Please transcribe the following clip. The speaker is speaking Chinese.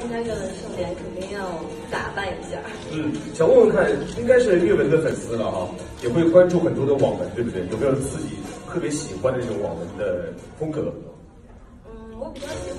参加越文盛典肯定要打扮一下。嗯想问问看应该是阅文的粉丝了哈也会关注很多的网文对不对？有没有自己特别喜欢的这种网文的风格？嗯我比较喜